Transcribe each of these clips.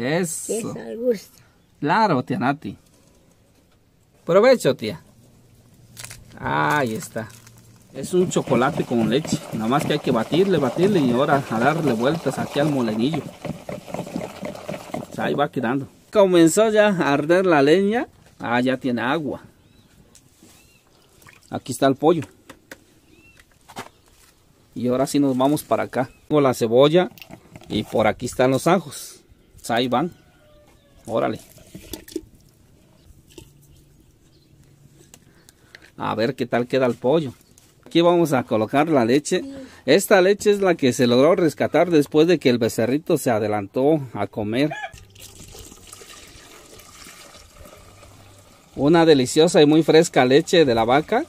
Eso. Al gusto. Claro, tía Nati. Provecho, tía. Ahí está. Es un chocolate con leche. Nada más que hay que batirle, batirle y ahora a darle vueltas aquí al molenillo. O sea, ahí va quedando. Comenzó ya a arder la leña. Ah, ya tiene agua. Aquí está el pollo. Y ahora sí nos vamos para acá. Tengo la cebolla y por aquí están los ajos. Sea, ahí van. Órale. A ver qué tal queda el pollo. Aquí vamos a colocar la leche. Esta leche es la que se logró rescatar después de que el becerrito se adelantó a comer. Una deliciosa y muy fresca leche de la vaca.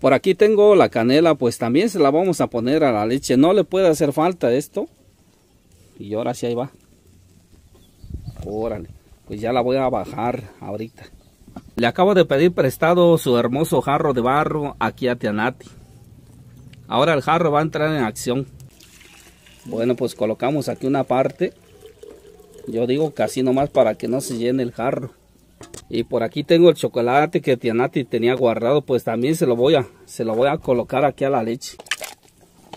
Por aquí tengo la canela, pues también se la vamos a poner a la leche. No le puede hacer falta esto. Y ahora sí ahí va. Órale, pues ya la voy a bajar ahorita. Le acabo de pedir prestado su hermoso jarro de barro aquí a Tianati. Ahora el jarro va a entrar en acción. Bueno, pues colocamos aquí una parte. Yo digo casi nomás para que no se llene el jarro. Y por aquí tengo el chocolate que Tianati tenía guardado, pues también se lo voy a, se lo voy a colocar aquí a la leche.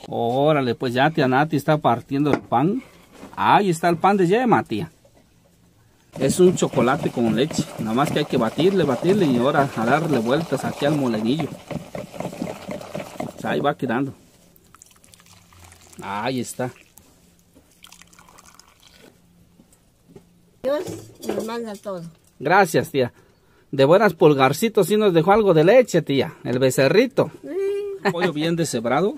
Órale, pues ya Tianati está partiendo el pan. Ahí está el pan de yema, tía. Es un chocolate con leche. Nada más que hay que batirle, batirle y ahora a darle vueltas aquí al molenillo. O sea, ahí va quedando. Ahí está. Dios nos manda todo. Gracias, tía. De buenas pulgarcitos sí nos dejó algo de leche, tía. El becerrito. Pollo bien deshebrado.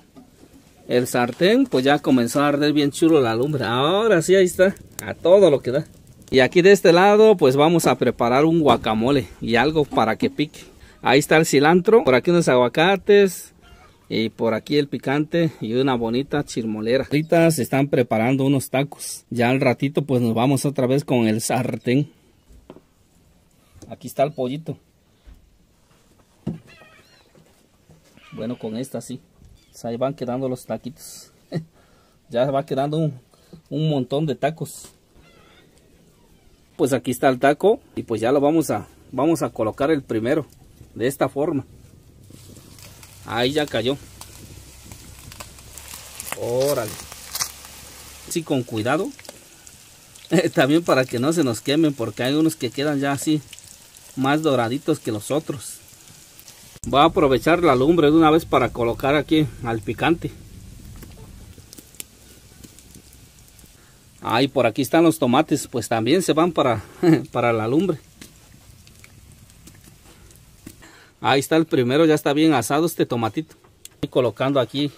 El sartén, pues ya comenzó a arder bien chulo la lumbre. Ahora sí, ahí está. A todo lo que da. Y aquí de este lado, pues vamos a preparar un guacamole y algo para que pique. Ahí está el cilantro, por aquí unos aguacates y por aquí el picante y una bonita chirmolera. Ahorita se están preparando unos tacos. Ya al ratito, pues nos vamos otra vez con el sartén. Aquí está el pollito. Bueno, con esta sí. Pues ahí van quedando los taquitos. ya va quedando un, un montón de tacos pues aquí está el taco y pues ya lo vamos a vamos a colocar el primero de esta forma. Ahí ya cayó. Órale. Sí con cuidado. También para que no se nos quemen porque hay unos que quedan ya así más doraditos que los otros. Voy a aprovechar la lumbre de una vez para colocar aquí al picante Ahí por aquí están los tomates, pues también se van para, para la lumbre. Ahí está el primero, ya está bien asado este tomatito. Estoy colocando aquí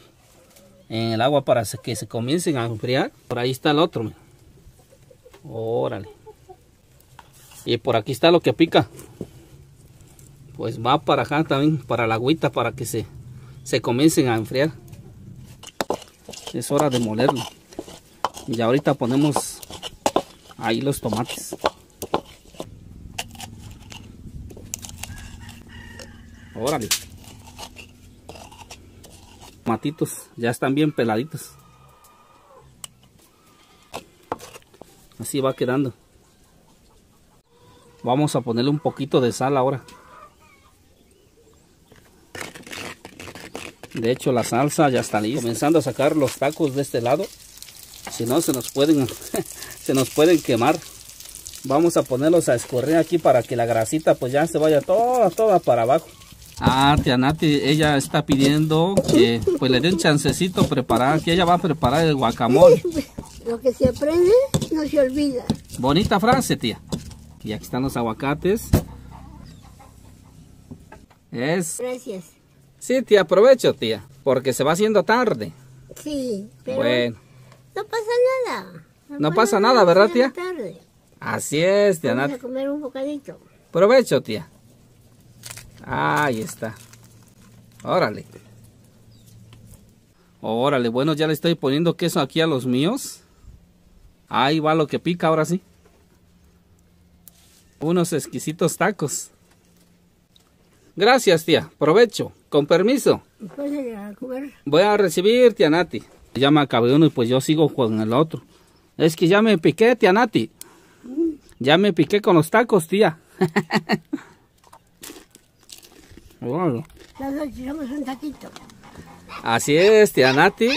en el agua para que se comiencen a enfriar. Por ahí está el otro. Órale. Y por aquí está lo que pica. Pues va para acá también, para la agüita, para que se, se comiencen a enfriar. Es hora de molerlo. Y ahorita ponemos ahí los tomates. Órale. Tomatitos ya están bien peladitos. Así va quedando. Vamos a ponerle un poquito de sal ahora. De hecho la salsa ya está lista. Comenzando a sacar los tacos de este lado si no se nos pueden se nos pueden quemar. Vamos a ponerlos a escurrir aquí para que la grasita pues ya se vaya toda toda para abajo. Ah tía Nati ella está pidiendo que pues le dé un chancecito preparar que ella va a preparar el guacamole. Lo que se aprende no se olvida. Bonita frase tía. Y aquí están los aguacates. Es gracias. Sí tía aprovecho tía porque se va haciendo tarde. Sí pero bueno no pasa nada. No, pasa nada, ¿verdad, tía? Tarde. Así es, tía Vamos a comer un bocadito. Provecho, tía. Ahí está. Órale. Órale, bueno, ya le estoy poniendo queso aquí a los míos. Ahí va lo que pica, ahora sí. Unos exquisitos tacos. Gracias, tía. Provecho. Con permiso. Voy a recibir, tía Nati. Acabé uno y pues yo sigo con el otro. Es que ya me piqué, tía Nati. Ya me piqué con los tacos, tía. Bueno, taquito. Así es, tía Nati.